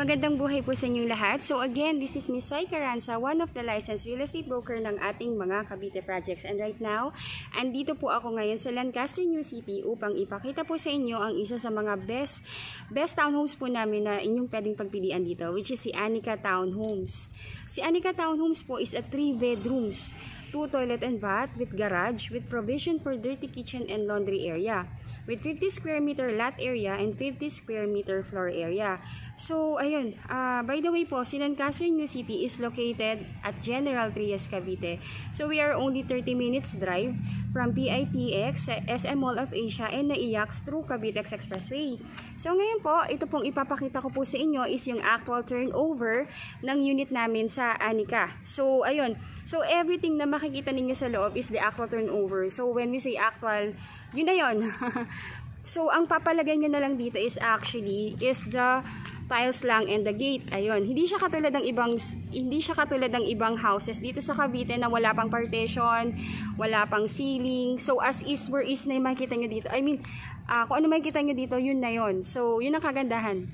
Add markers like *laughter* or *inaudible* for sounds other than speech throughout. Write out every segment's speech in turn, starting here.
Magandang buhay po sa inyong lahat. So again, this is Miss Sai Caranza, one of the licensed real estate broker ng ating mga Cavite projects. And right now, andito po ako ngayon sa Lancaster, New City upang ipakita po sa inyo ang isa sa mga best best townhomes po namin na inyong pwedeng pagpilian dito, which is si Anika Townhomes. Si Anika Townhomes po is a 3 bedrooms, 2 toilet and bath with garage with provision for dirty kitchen and laundry area with 50 square meter lot area and 50 square meter floor area. So, ayun. Uh, by the way po, Sinancaso New City is located at General Trias, Cavite. So, we are only 30 minutes drive from PITX, SM Mall of Asia, and NAIAX through Cavitex Expressway. So, ngayon po, ito pong ipapakita ko po sa inyo is yung actual turnover ng unit namin sa Anika. So, ayun. So, everything na makikita ninyo sa loob is the actual turnover. So, when we say actual, yun na yun. *laughs* so, ang papalagay nyo na lang dito is actually is the tiles lang and the gate. Ayun, hindi siya katulad ng ibang hindi siya katulad ng ibang houses dito sa Cavite na wala pang partition, wala pang ceiling. So as is where is na makita niyo dito. I mean, uh, kung ano makikita niyo dito, yun na yun. So yun ang kagandahan.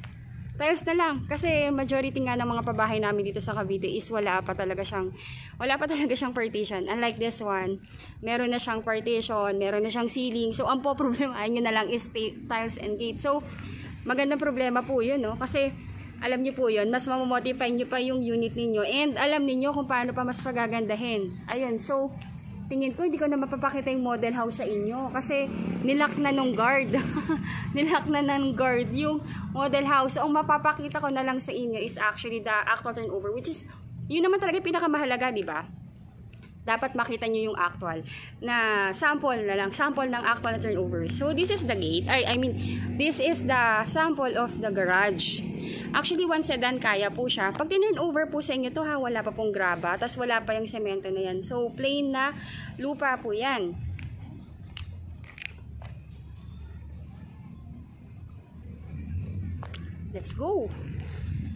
Tiles na lang kasi majority nga ng mga pabahay namin dito sa Cavite is wala pa talaga siyang wala pa talaga siyang partition. Unlike this one, meron na siyang partition, meron na siyang ceiling. So ang po problema niyo na lang is tiles and gate. So magandang problema po yun, no? Kasi, alam niyo po yun, mas mamomotify niyo pa yung unit ninyo and alam niyo kung paano pa mas pagagandahin. Ayun, so, tingin ko hindi ko na mapapakita yung model house sa inyo kasi nilak na nung guard. *laughs* nilak na ng guard yung model house. Ang mapapakita ko na lang sa inyo is actually the actual turnover which is, yun naman talaga pinakamahalaga, di ba? Dapat makita nyo yung actual na sample na lang, sample ng actual na turnover. So, this is the gate. I, I mean, this is the sample of the garage. Actually, one sedan, kaya po siya. Pag tinurn over po sa inyo to ha, wala pa pong graba, tas wala pa yung semento na yan. So, plain na lupa po yan. Let's go!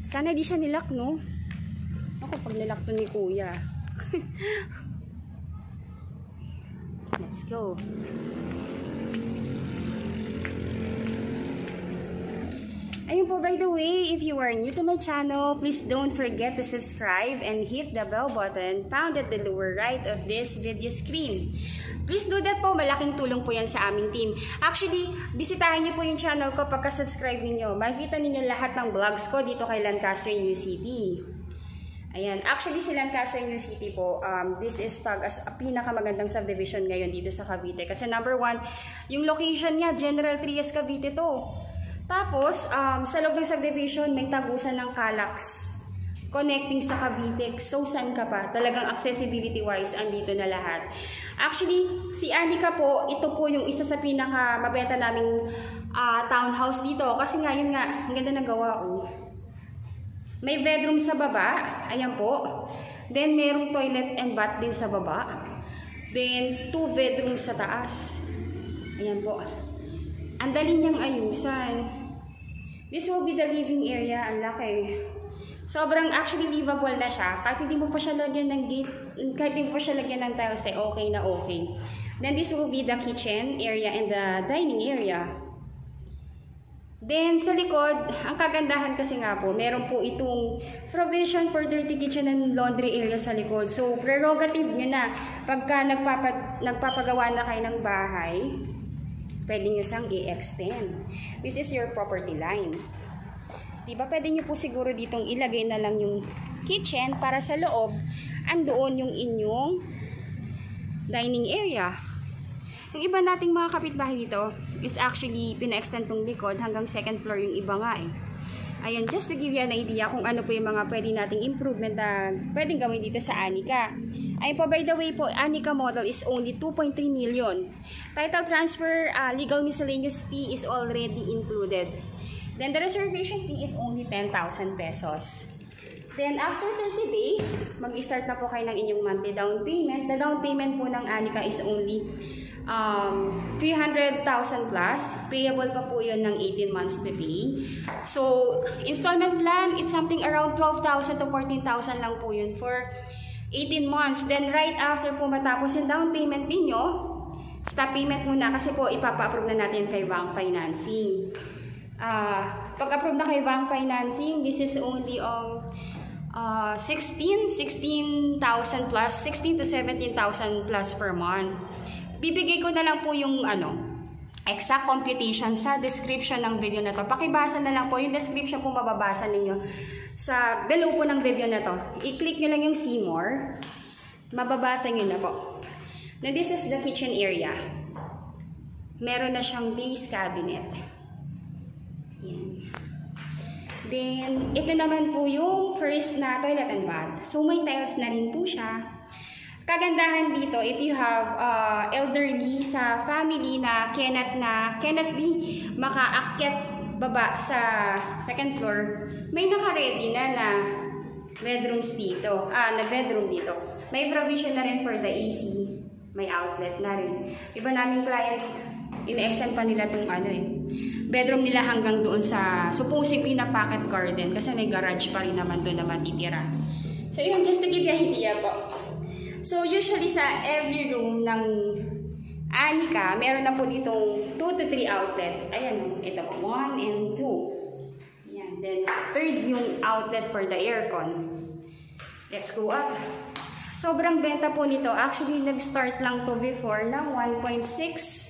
Sana di siya nilak, no? Ako, pag nilak to ni kuya. *laughs* Let's go. Ayun po, by the way, if you are new to my channel, please don't forget to subscribe and hit the bell button found at the lower right of this video screen. Please do that po, malaking tulong po yan sa aming team. Actually, bisitahin niyo po yung channel ko pagka-subscribe niyo. Makikita niyo lahat ng vlogs ko dito kay Lancaster New City. Ayan. Actually, si Lancaster City po, um, this is tag as a pinakamagandang subdivision ngayon dito sa Cavite. Kasi number one, yung location niya, General Trias Cavite to. Tapos, um, sa loob ng subdivision, may tagusan ng Calax connecting sa Cavite. So, saan ka pa? Talagang accessibility-wise, andito na lahat. Actually, si Anika po, ito po yung isa sa pinaka-mabenta naming uh, townhouse dito. Kasi nga, yun nga, ang ganda ng gawa, oh. May bedroom sa baba. Ayan po. Then, merong toilet and bath din sa baba. Then, two bedrooms sa taas. Ayan po. Ang dali niyang ayusan. This will be the living area. Ang laki. Sobrang actually livable na siya. Kahit hindi mo pa siya lagyan ng gate, kahit hindi mo pa siya lagyan ng tiles, eh, okay na okay. Then, this will be the kitchen area and the dining area. Then, sa likod, ang kagandahan kasi nga po, meron po itong provision for dirty kitchen and laundry area sa likod. So, prerogative nyo na. Pagka nagpapa, nagpapagawa na kayo ng bahay, pwede nyo siyang i-extend. This is your property line. Diba, pwede nyo po siguro ditong ilagay na lang yung kitchen para sa loob, andoon yung inyong dining area. Yung iba nating mga kapitbahay dito is actually pina-extend tong likod hanggang second floor yung iba nga eh. Ayun, just to give you an idea kung ano po yung mga pwede nating improvement na pwedeng gawin dito sa Anika. Ayun po, by the way po, Anika model is only 2.3 million. Title transfer, uh, legal miscellaneous fee is already included. Then the reservation fee is only 10,000 pesos. Then after 30 days, mag-start na po kayo ng inyong monthly down payment. The down payment po ng Anika is only um, 300,000 plus. Payable pa po yun ng 18 months to pay. So, installment plan, it's something around 12,000 to 14,000 lang po yun for 18 months. Then, right after po matapos yung down payment ninyo, stop payment muna kasi po ipapa-approve na natin kay bank financing. uh, pag-approve na kay bank financing, this is only of uh, 16, 16,000 plus, 16 to 17,000 plus per month. Bibigay ko na lang po yung ano, exact computation sa description ng video na to. Pakibasa na lang po yung description kung mababasa ninyo sa below po ng video na to. I-click nyo lang yung see more. Mababasa nyo na po. Now this is the kitchen area. Meron na siyang base cabinet. Yan. Then, ito naman po yung first na toilet and bath. So, may tiles na rin po siya. Kagandahan dito, if you have uh, elderly sa family na cannot na cannot be makaakyat baba sa second floor, may naka-ready na na bedrooms dito. Ah, na bedroom dito. May provision na rin for the AC. May outlet na rin. Iba naming client, in-extend pa nila itong ano eh. Bedroom nila hanggang doon sa supposedly na pocket garden kasi may garage pa rin naman doon na matitira. So yun, just to give you idea po. So usually sa every room ng Anika, meron na po ditong 2 to 3 outlet. Ayan, ito po, 1 and 2. Ayan, then third yung outlet for the aircon. Let's go up. Sobrang benta po nito. Actually, nag-start lang to before ng 1.6.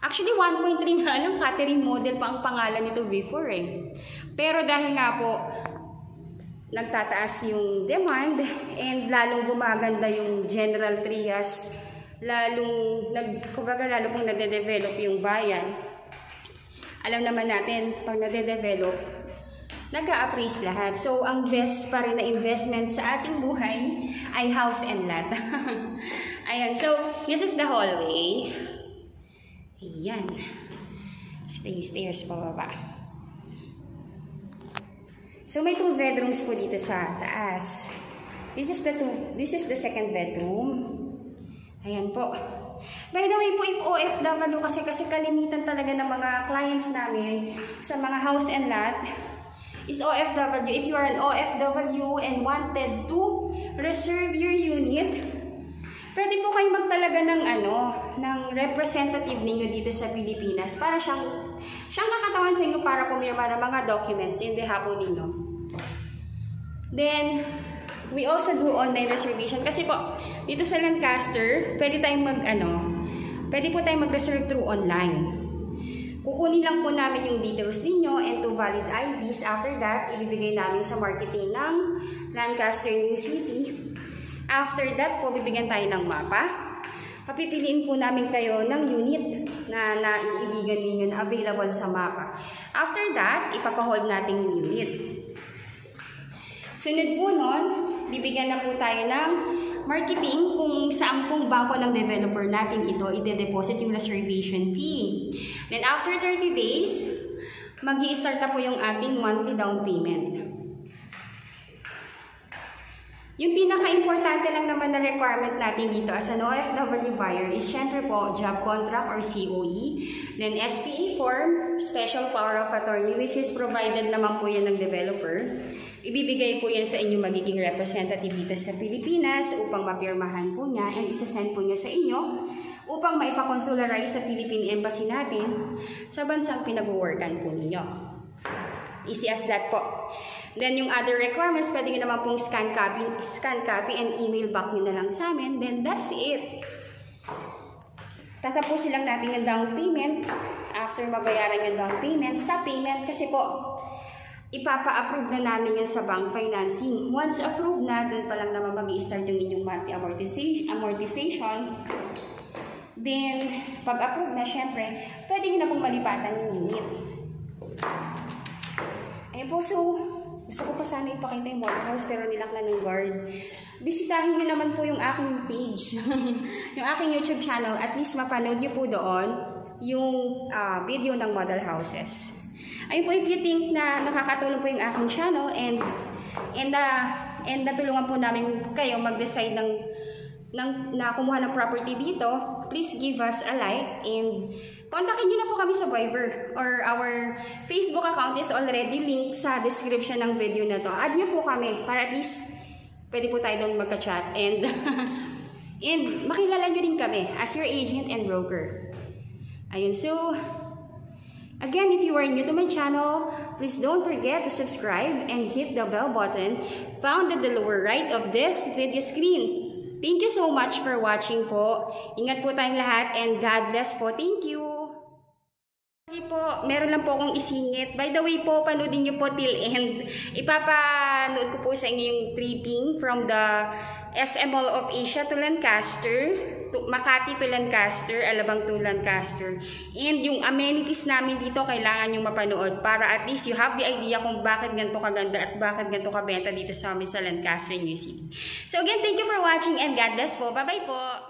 Actually, 1.3 nga lang Catherine model pa ang pangalan nito before eh. Pero dahil nga po, nagtataas yung demand and lalong gumaganda yung General Trias lalong, nag, kumbaga lalo pong nade-develop yung bayan, alam naman natin, pag nade-develop, nag-a-appraise lahat. So, ang best pa rin na investment sa ating buhay ay house and lot. *laughs* Ayan, so, this is the hallway. Ayan. Stay stairs pa baba. So, may two bedrooms po dito sa taas. This is the two, this is the second bedroom. Ayan po. By the way po, if OFW kasi kasi kalimitan talaga ng mga clients namin sa mga house and lot is OFW. If you are an OFW and wanted to reserve your unit, pwede po kayong magtalaga ng ano, ng representative ninyo dito sa Pilipinas para siyang siyang nakatawan sa inyo para pumirma ng mga documents in behalf po ninyo. Then, We also do online reservation kasi po dito sa Lancaster, pwede tayong mag ano, pwede po tayong mag-reserve through online. Kukunin lang po namin yung details ninyo and two valid IDs. After that, ibibigay namin sa marketing ng Lancaster New City. After that po, bibigyan tayo ng mapa. Papipiliin po namin kayo ng unit na naiibigan ninyo na available sa mapa. After that, ipapahold natin yung unit. Sunod po nun, bibigyan na po tayo ng marketing kung saan pong bangko ng developer natin ito ide-deposit yung reservation fee. Then after 30 days, mag start na po yung ating monthly down payment. Yung pinaka-importante lang naman na requirement natin dito as an OFW buyer is syempre po job contract or COE. Then SPE form, special power of attorney which is provided naman po yan ng developer. Ibibigay po yan sa inyong magiging representative dito sa Pilipinas upang mapirmahan po niya and isasend po niya sa inyo upang maipakonsularize sa Philippine Embassy natin sa bansang pinag-workan po ninyo. Easy as that po. Then, yung other requirements, pwede nyo naman pong scan copy, scan copy and email back nyo na lang sa amin. Then, that's it. Tatapusin lang natin yung down payment. After mabayaran yung down payment, stop payment kasi po, ipapa-approve na namin yan sa bank financing. Once approved na, dun pa lang naman mag-i-start yung inyong monthly amortization. Then, pag approve na, syempre, pwede nyo na pong malipatan yung unit. Ayun po, so, gusto ko pa sana ipakita yung motorhouse pero nilak na ng guard. Bisitahin niyo naman po yung aking page, *laughs* yung aking YouTube channel. At least mapanood niyo po doon yung uh, video ng model houses. Ayun po, if you think na nakakatulong po yung aking channel and and uh, and natulungan po namin kayo mag-decide ng ng, na kumuha ng property dito, please give us a like and kontakin nyo na po kami sa Viber or our Facebook account is already linked sa description ng video na to. Add nyo po kami para at least pwede po tayo doon magka-chat and *laughs* and makilala nyo rin kami as your agent and broker. Ayun, so Again, if you are new to my channel, please don't forget to subscribe and hit the bell button found at the lower right of this video screen. Thank you so much for watching po. Ingat po tayong lahat and God bless po. Thank you. Po, meron lang po akong isingit. By the way po, panoodin niyo po till end. Ipapanood ko po sa inyo yung tripping from the SM Mall of Asia to Lancaster, to Makati to Lancaster, Alabang to Lancaster. And yung amenities namin dito, kailangan yung mapanood para at least you have the idea kung bakit ganito kaganda at bakit ganito kabenta dito sa amin sa Lancaster, New City. So again, thank you for watching and God bless po. Bye-bye po!